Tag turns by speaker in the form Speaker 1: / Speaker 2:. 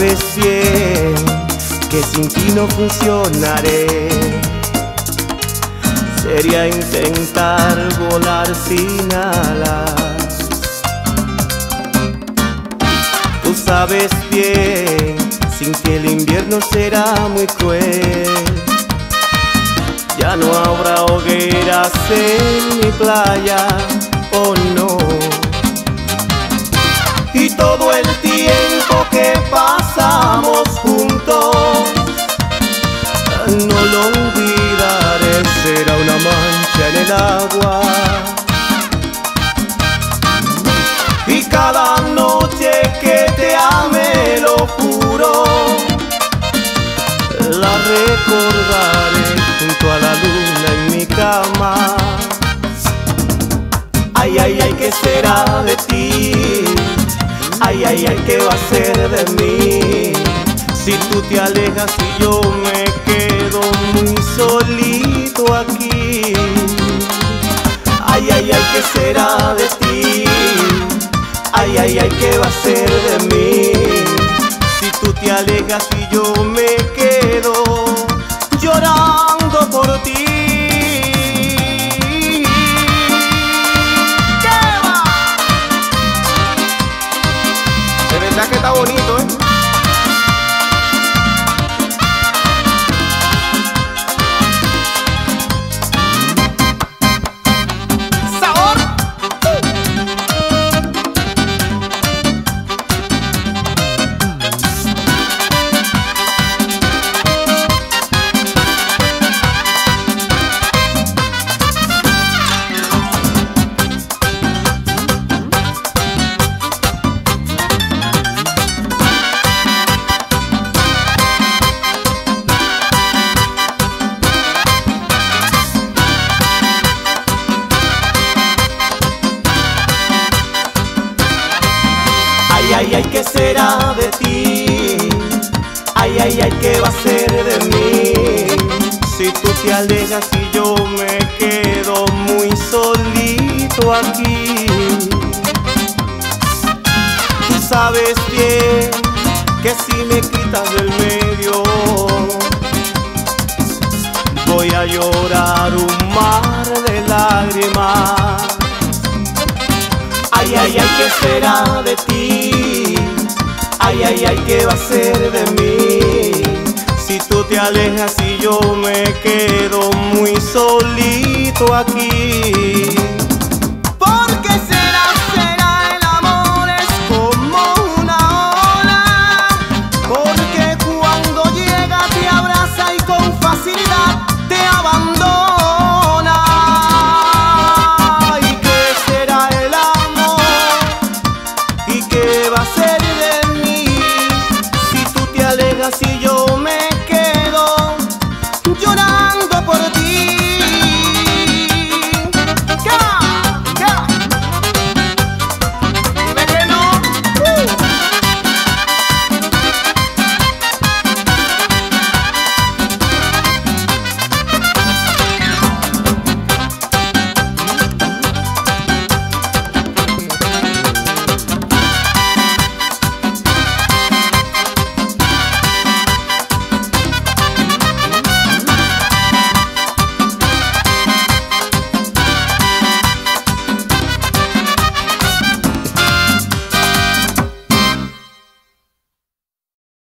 Speaker 1: sabes bien que sin ti no funcionaré. Sería intentar volar sin alas. Tú sabes bien, sin ti el invierno será muy cruel. Ya no habrá hogueras en mi playa, no lo olvidaré, será una mancha en el agua. Y cada noche que te ame, lo juro, la recordaré junto a la luna en mi cama. Ay, ay, ay, ¿qué será de ti? Ay, ay, ay, ¿qué va a ser de mí? Si tú te alejas y yo me solito aquí. Ay, ay, ay, ¿qué será de ti? Ay, ay, ay, ¿qué va a ser de mí? Si tú te alejas y yo me quedo llorando por ti.
Speaker 2: De verdad que está bonito, ¿eh?
Speaker 1: Ay, ay, ¿qué será de ti? Ay, ay, ay, ¿qué va a ser de mí? Si tú te alejas y yo me quedo muy solito aquí. Tú sabes bien que si me quitas del medio, voy a llorar un mar de lágrimas. Ay, ay, ay, ¿qué será de ti? Ay, ay, ay, ¿qué va a ser de mí? Si tú te alejas y yo me quedo muy solito aquí.